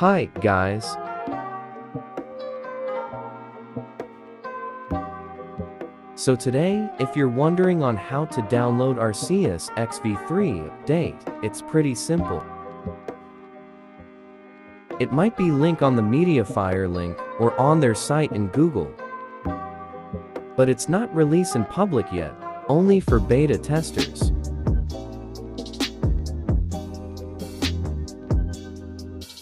Hi, guys. So today, if you're wondering on how to download Arceus X V3 update, it's pretty simple. It might be link on the Mediafire link or on their site in Google. But it's not released in public yet, only for beta testers.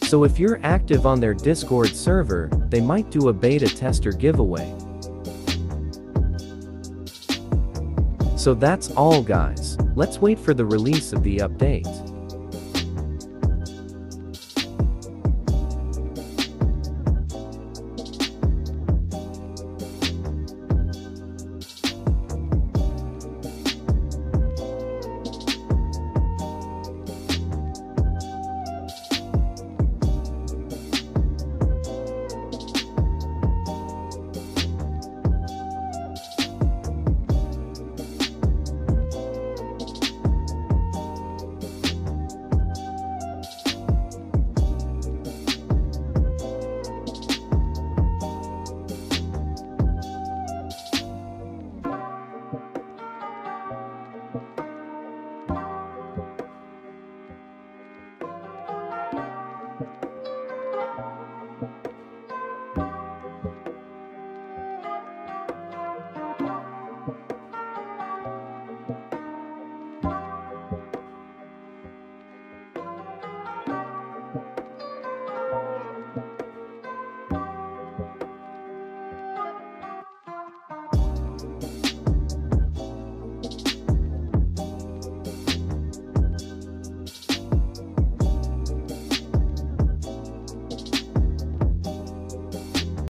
So if you're active on their Discord server, they might do a beta tester giveaway. So that's all guys, let's wait for the release of the update.